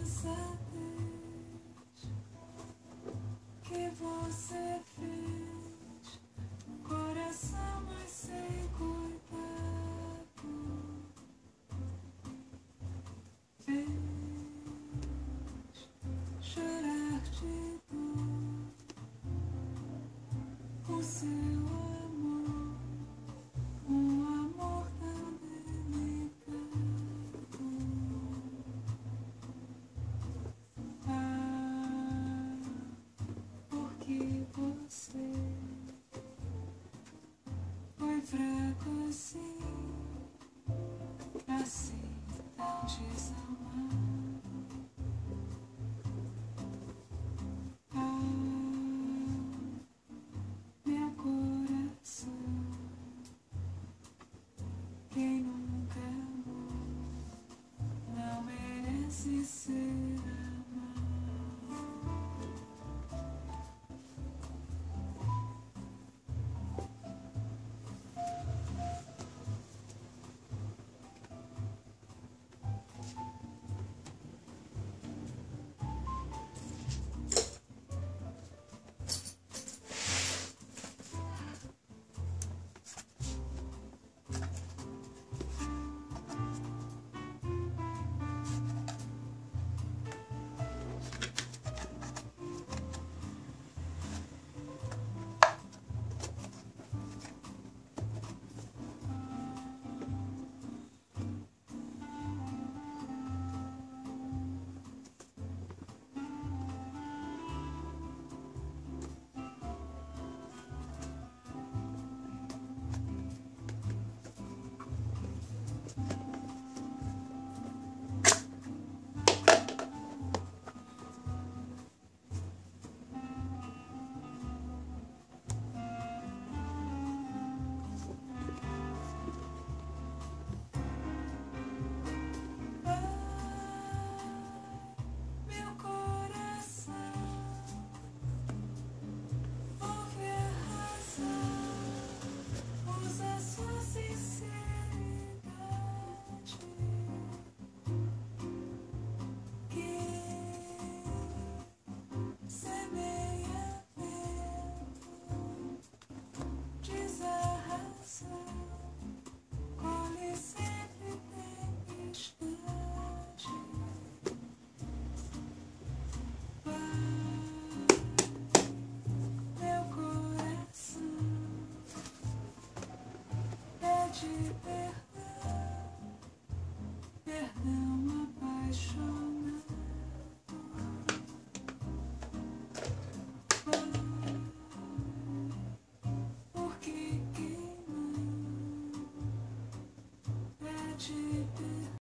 insensatez que você fez, coração, mas sem cuidado, fez chorar fraco assim, assim tão desamado. Ah, meu coração, quem nunca amou não merece ser pede perdão, perdão apaixonado. Porque quem não pede